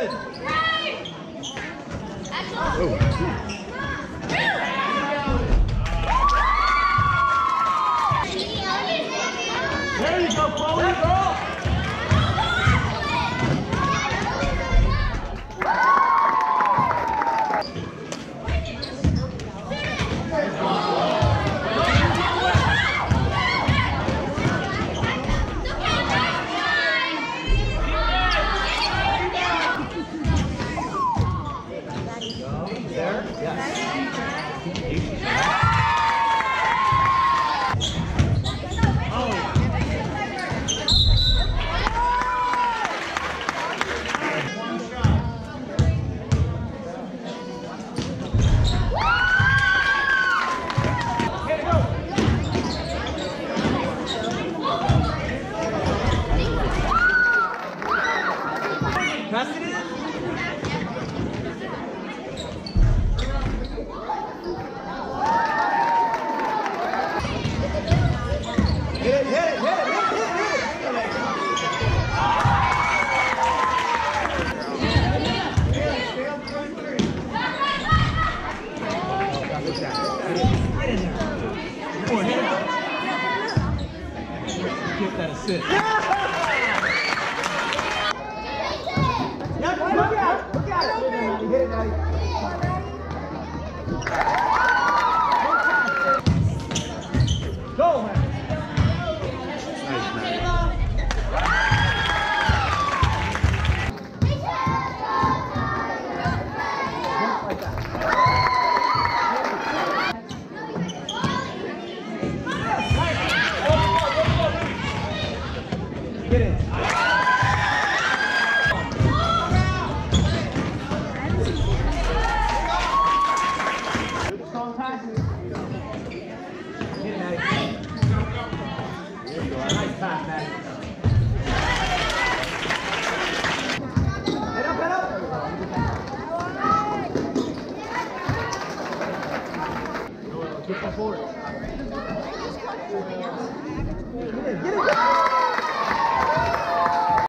There you go, Chloe, girl. There? Get that assist. Natty. Go. You go. Nice pass, forward.